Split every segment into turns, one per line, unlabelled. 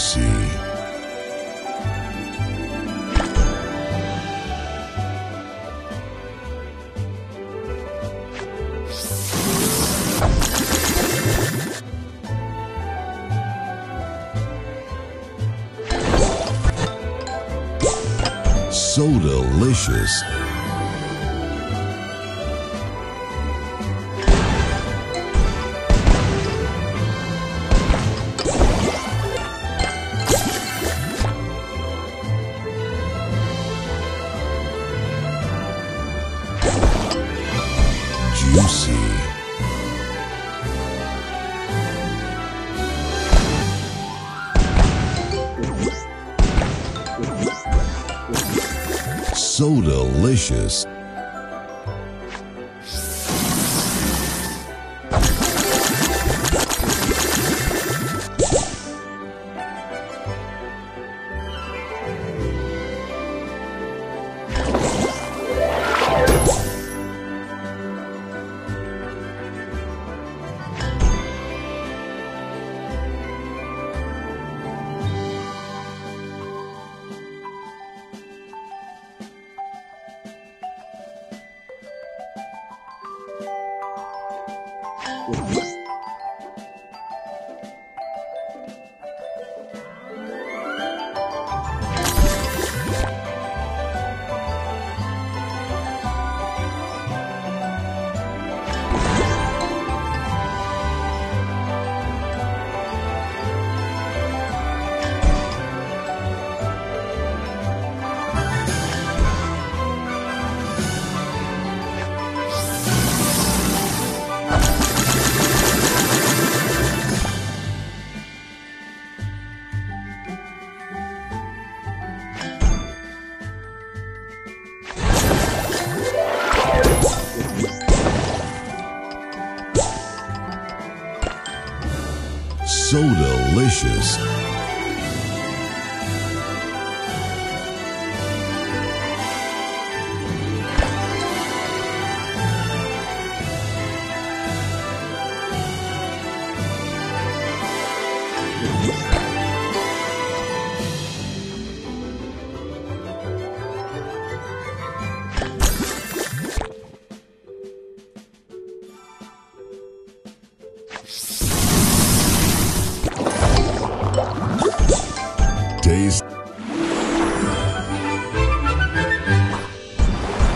see. So delicious. Juicy. So delicious. Música So delicious.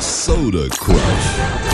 Soda Crush.